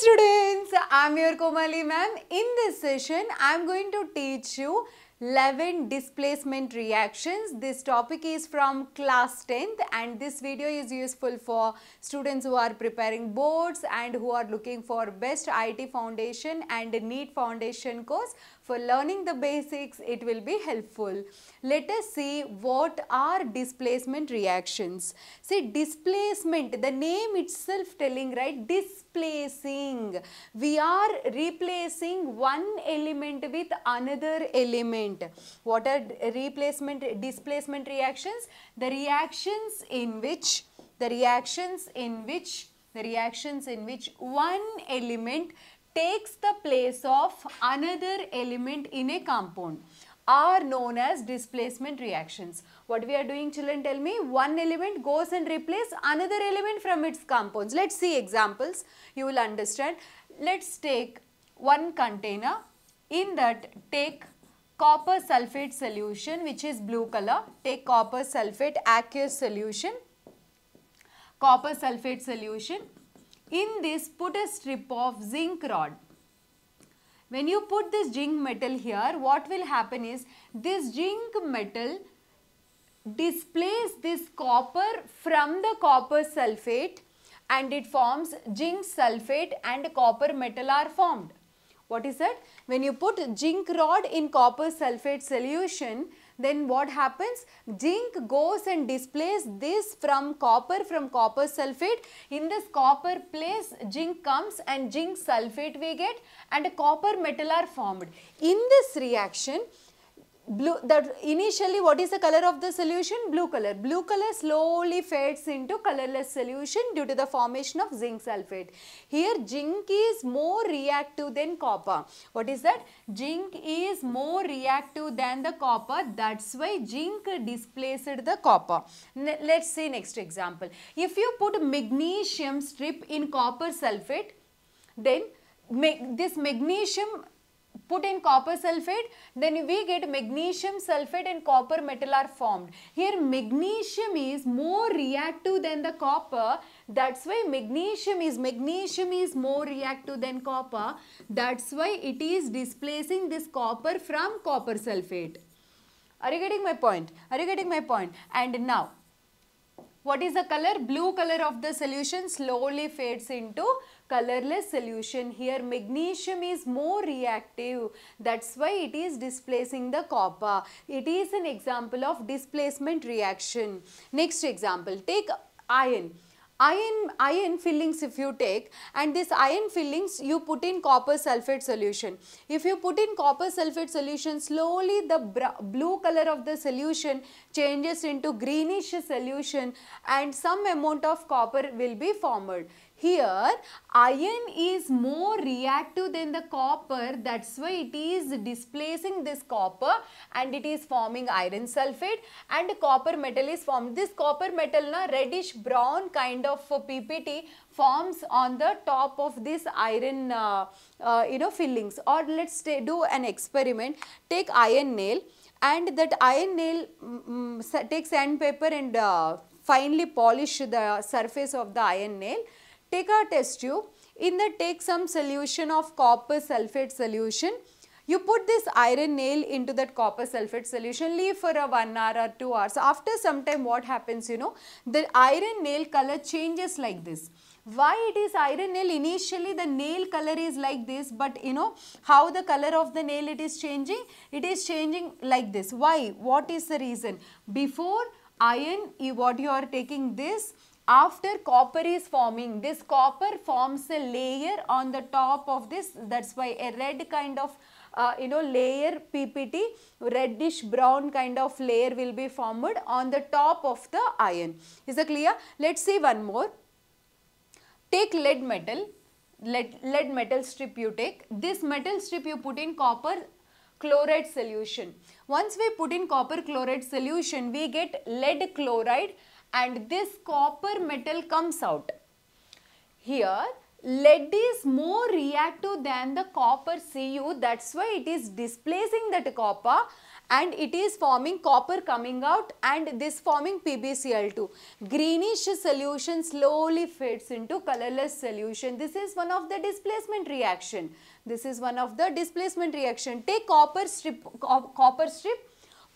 students, I'm your Komali ma'am. In this session, I'm going to teach you 11 displacement reactions. This topic is from class 10th and this video is useful for students who are preparing boards and who are looking for best IIT foundation and NEET foundation course. For learning the basics, it will be helpful. Let us see what are displacement reactions. See displacement, the name itself telling right, displacing. We are replacing one element with another element. What are replacement, displacement reactions? The reactions in which, the reactions in which, the reactions in which one element takes the place of another element in a compound are known as displacement reactions. What we are doing children tell me one element goes and replace another element from its compounds. Let's see examples you will understand. Let's take one container in that take copper sulfate solution which is blue color take copper sulfate aqueous solution copper sulfate solution in this put a strip of zinc rod when you put this zinc metal here what will happen is this zinc metal displace this copper from the copper sulfate and it forms zinc sulfate and copper metal are formed. What is that? When you put zinc rod in copper sulfate solution, then what happens? Zinc goes and displaces this from copper from copper sulfate. In this copper place, zinc comes and zinc sulfate we get and copper metal are formed. In this reaction, blue that initially what is the color of the solution? Blue color. Blue color slowly fades into colorless solution due to the formation of zinc sulfate. Here zinc is more reactive than copper. What is that? Zinc is more reactive than the copper. That's why zinc displaced the copper. Let's see next example. If you put magnesium strip in copper sulfate then this magnesium put in copper sulfate then we get magnesium sulfate and copper metal are formed. Here magnesium is more reactive than the copper that's why magnesium is magnesium is more reactive than copper that's why it is displacing this copper from copper sulfate. Are you getting my point? Are you getting my point? And now what is the color? Blue color of the solution slowly fades into colorless solution. Here magnesium is more reactive. That's why it is displacing the copper. It is an example of displacement reaction. Next example, take iron iron iron fillings if you take and this iron fillings you put in copper sulfate solution if you put in copper sulfate solution slowly the blue color of the solution changes into greenish solution and some amount of copper will be formed here iron is more reactive than the copper. That's why it is displacing this copper and it is forming iron sulfate. And copper metal is formed. This copper metal na reddish brown kind of PPT forms on the top of this iron uh, uh, you know fillings. Or let's do an experiment. Take iron nail. And that iron nail um, take sandpaper and uh, finely polish the surface of the iron nail take a test tube, in that take some solution of copper sulfate solution. You put this iron nail into that copper sulfate solution, leave for a 1 hour or 2 hours. After some time what happens you know, the iron nail color changes like this. Why it is iron nail? Initially the nail color is like this but you know how the color of the nail it is changing? It is changing like this. Why? What is the reason? Before iron what you are taking this after copper is forming this copper forms a layer on the top of this. That's why a red kind of uh, you know layer PPT reddish brown kind of layer will be formed on the top of the iron. Is it clear? Let's see one more. Take lead metal lead, lead metal strip you take. This metal strip you put in copper chloride solution. Once we put in copper chloride solution we get lead chloride and this copper metal comes out. Here lead is more reactive than the copper Cu that's why it is displacing that copper and it is forming copper coming out and this forming PbCl2. Greenish solution slowly fades into colorless solution. This is one of the displacement reaction. This is one of the displacement reaction. Take copper strip, copper strip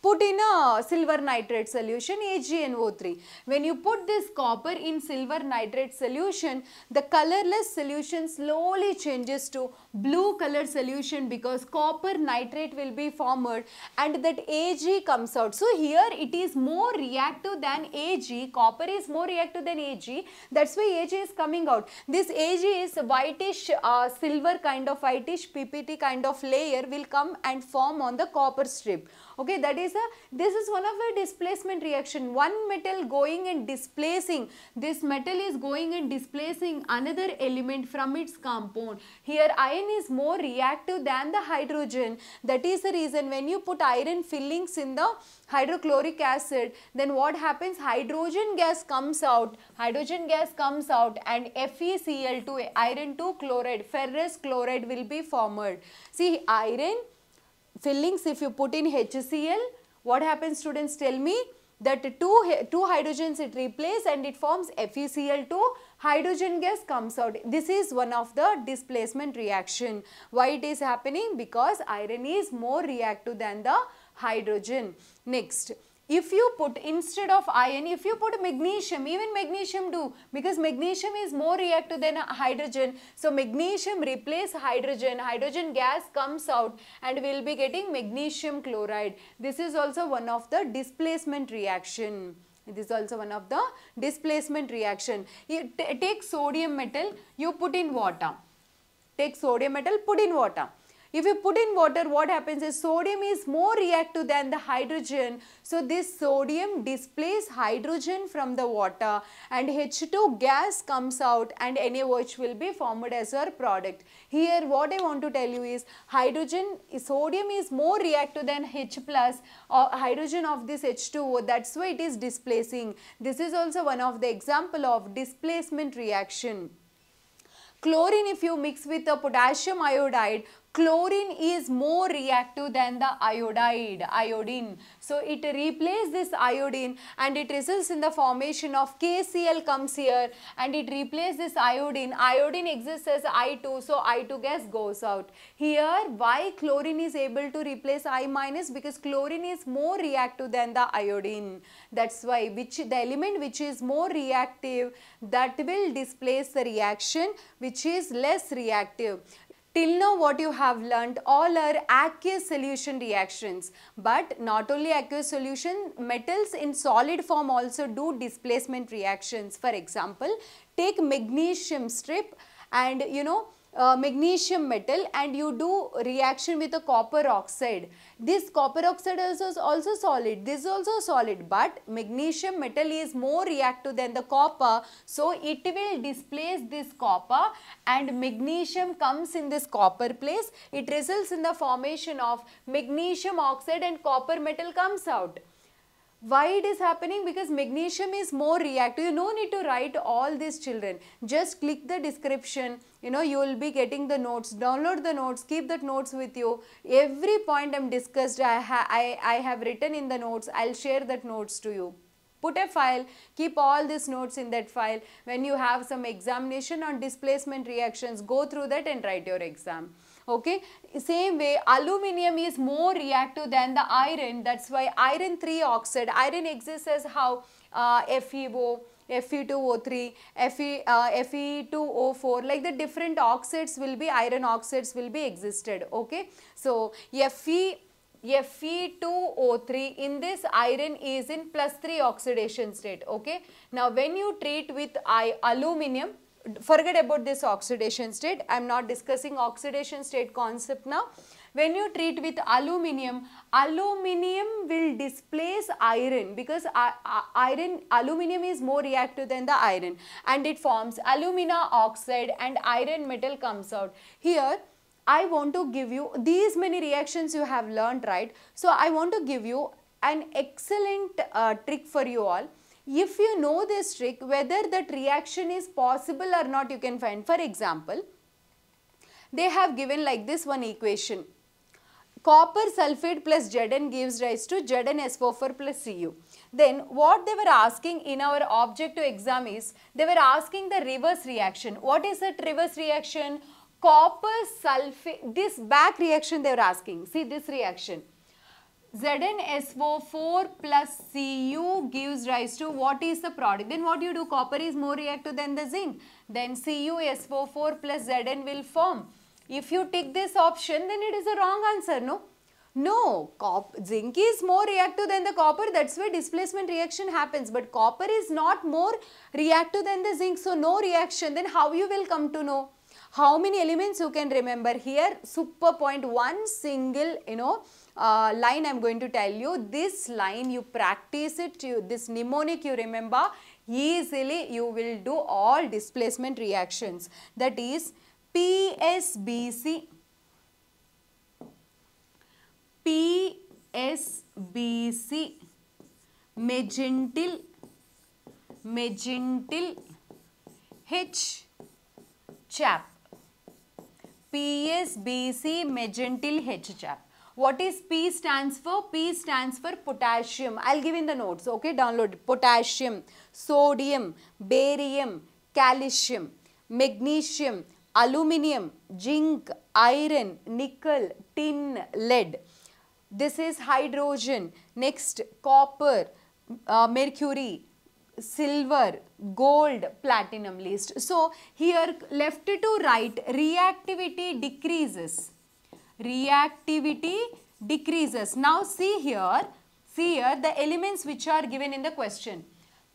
put in a silver nitrate solution AgNO3. When you put this copper in silver nitrate solution, the colorless solution slowly changes to blue color solution because copper nitrate will be formed and that Ag comes out. So here it is more reactive than Ag, copper is more reactive than Ag, that's why Ag is coming out. This Ag is a whitish uh, silver kind of whitish PPT kind of layer will come and form on the copper strip okay that is a this is one of the displacement reaction. One metal going and displacing. This metal is going and displacing another element from its compound. Here iron is more reactive than the hydrogen. That is the reason when you put iron fillings in the hydrochloric acid then what happens? Hydrogen gas comes out. Hydrogen gas comes out and FeCl2 iron 2 chloride ferrous chloride will be formed. See iron fillings if you put in HCl, what happens students tell me? That two, two hydrogens it replaces and it forms FeCl2, hydrogen gas comes out. This is one of the displacement reaction. Why it is happening? Because iron is more reactive than the hydrogen. Next, if you put instead of iron if you put magnesium even magnesium do because magnesium is more reactive than hydrogen. So magnesium replace hydrogen. Hydrogen gas comes out and we will be getting magnesium chloride. This is also one of the displacement reaction. This is also one of the displacement reaction. You take sodium metal you put in water. Take sodium metal put in water if you put in water, what happens is sodium is more reactive than the hydrogen. So, this sodium displaces hydrogen from the water and H2 gas comes out and NaOH will be formed as our product. Here what I want to tell you is hydrogen, sodium is more reactive than H plus or hydrogen of this H2O. That's why it is displacing. This is also one of the example of displacement reaction. Chlorine if you mix with a potassium iodide, chlorine is more reactive than the iodide, iodine. So, it replaces this iodine and it results in the formation of KCl comes here and it replaces this iodine. Iodine exists as I2, so I2 gas goes out. Here, why chlorine is able to replace I minus? Because chlorine is more reactive than the iodine. That's why which the element which is more reactive that will displace the reaction which is less reactive. Till now what you have learned all are aqueous solution reactions but not only aqueous solution metals in solid form also do displacement reactions. For example, take magnesium strip and you know uh, magnesium metal and you do reaction with a copper oxide. This copper oxide is also solid, this is also solid but magnesium metal is more reactive than the copper so it will displace this copper and magnesium comes in this copper place. It results in the formation of magnesium oxide and copper metal comes out. Why it is happening? Because magnesium is more reactive. You no need to write all these children. Just click the description. You know, you will be getting the notes. Download the notes. Keep that notes with you. Every point I am discussed, I, ha I, I have written in the notes. I will share that notes to you put a file, keep all these notes in that file. When you have some examination on displacement reactions, go through that and write your exam okay? Same way aluminium is more reactive than the iron. That's why iron 3 oxide. Iron exists as how uh, FeO Fe2O3, Fe, uh, Fe2O4 like the different oxides will be iron oxides will be existed. Okay. So Fe Fe2O3 in this iron is in plus 3 oxidation state. Okay. Now when you treat with I, aluminium forget about this oxidation state. I am not discussing oxidation state concept now. When you treat with aluminium, aluminium will displace iron because iron, aluminium is more reactive than the iron and it forms alumina oxide and iron metal comes out. Here, I want to give you these many reactions you have learned right. So, I want to give you an excellent uh, trick for you all if you know this trick, whether that reaction is possible or not you can find. For example, they have given like this one equation. copper sulfate plus Zn gives rise to ZnSO4 plus Cu. Then what they were asking in our objective exam is, they were asking the reverse reaction. What is that reverse reaction? Copper sulfate, this back reaction they were asking. See this reaction. ZnSO4 plus Cu gives rise to what is the product? Then what do you do? Copper is more reactive than the zinc. Then CuSO4 plus Zn will form. If you tick this option, then it is a wrong answer, no? No, zinc is more reactive than the copper, that's why displacement reaction happens. But copper is not more reactive than the zinc, so no reaction. Then how you will come to know? How many elements you can remember here? Super point, one single, you know, uh, line I am going to tell you. This line you practice it, you, this mnemonic you remember, easily you will do all displacement reactions. That is PSBC, PSBC, Megentil, Megentil, H, chap. PSBC, Megentil, H, chap. What is P stands for? P stands for potassium. I'll give in the notes. Okay, download potassium, sodium, barium, calcium, magnesium, aluminium, zinc, iron, nickel, tin, lead. This is hydrogen. Next, copper, uh, mercury, silver, gold, platinum list. So, here left to right, reactivity decreases. Reactivity decreases. Now, see here, see here the elements which are given in the question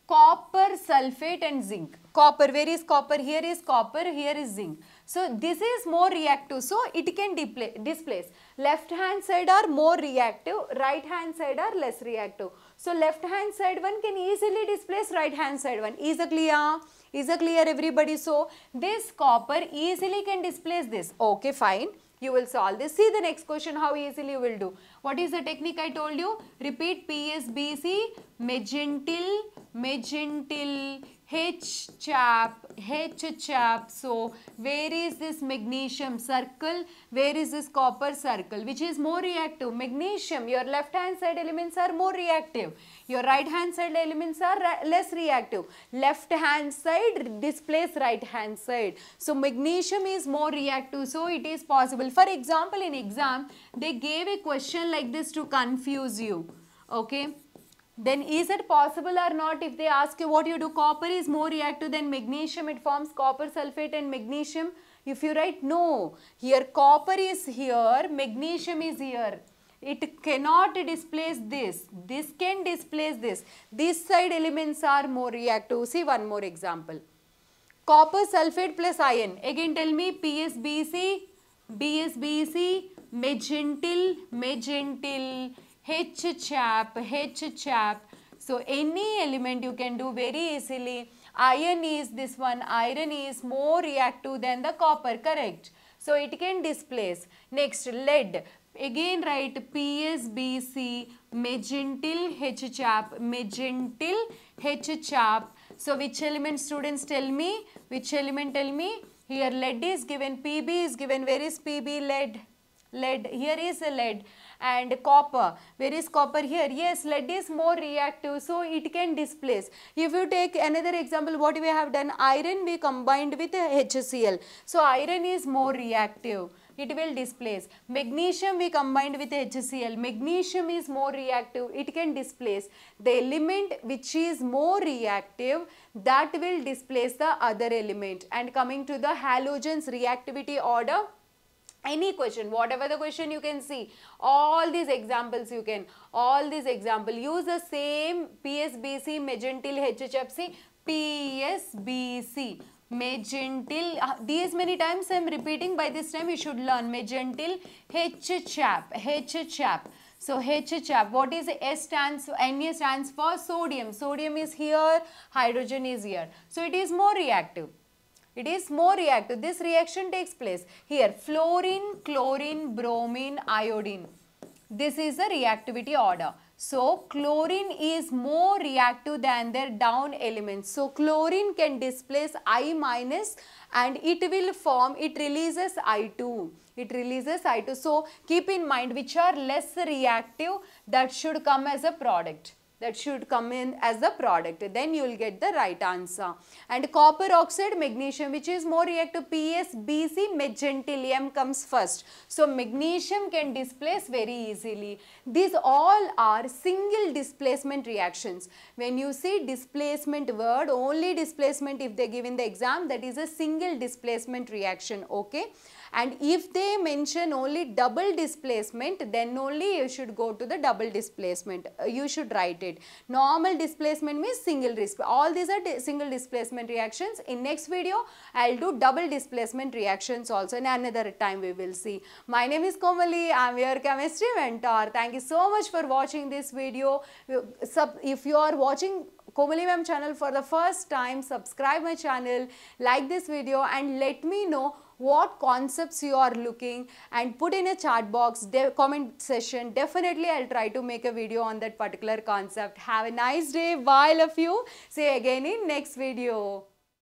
copper, sulfate and zinc. Copper, where is copper? Here is copper, here is zinc. So, this is more reactive. So, it can displace. Left hand side are more reactive, right hand side are less reactive. So, left hand side one can easily displace right hand side one. Is it clear? Is it clear everybody? So, this copper easily can displace this. Okay, fine you will solve this. See the next question how easily you will do. What is the technique I told you? Repeat PSBC, Megentil, Megentil, H chap, H chap. So, where is this magnesium circle? Where is this copper circle? Which is more reactive? Magnesium, your left hand side elements are more reactive. Your right hand side elements are less reactive. Left hand side displace right hand side. So, magnesium is more reactive. So, it is possible. For example, in exam, they gave a question like this to confuse you. Okay then is it possible or not if they ask you what you do copper is more reactive than magnesium it forms copper sulfate and magnesium if you write no here copper is here magnesium is here it cannot displace this this can displace this this side elements are more reactive see one more example copper sulfate plus iron again tell me psbc bsbc megentil megentil H chap, H chap. So any element you can do very easily. Iron is this one, iron is more reactive than the copper, correct? So it can displace. Next lead. Again write PSBC, megentil H chap, megentil H chap. So which element students tell me? Which element tell me? Here lead is given, PB is given. Where is PB? Lead. Lead. Here is a lead and copper. Where is copper here? Yes, lead is more reactive so it can displace. If you take another example what we have done iron we combined with HCl. So iron is more reactive it will displace. Magnesium we combined with HCl. Magnesium is more reactive, it can displace. The element which is more reactive that will displace the other element. And coming to the halogens reactivity order, any question whatever the question you can see all these examples you can all these example use the same psbc megentil hhfc psbc megentil uh, these many times i am repeating by this time you should learn megentil h chap h chap so h chap what is s stands na stands for sodium sodium is here hydrogen is here so it is more reactive it is more reactive. This reaction takes place here. Fluorine, chlorine, bromine, iodine. This is the reactivity order. So chlorine is more reactive than their down elements. So chlorine can displace I minus and it will form, it releases I2. It releases I2. So keep in mind which are less reactive that should come as a product that should come in as the product. Then you will get the right answer. And copper oxide magnesium which is more reactive PS BC megentillium comes first. So magnesium can displace very easily. These all are single displacement reactions. When you see displacement word only displacement if they give in the exam that is a single displacement reaction okay and if they mention only double displacement then only you should go to the double displacement. Uh, you should write it. Normal displacement means single displacement all these are single displacement reactions. In next video i'll do double displacement reactions also. In another time we will see. My name is komali. I'm your chemistry mentor. Thank you so much for watching this video. If you are watching Komali ma'am channel for the first time, subscribe my channel, like this video and let me know what concepts you are looking and put in a chat box comment session. Definitely i'll try to make a video on that particular concept. Have a nice day bye love you. See you again in next video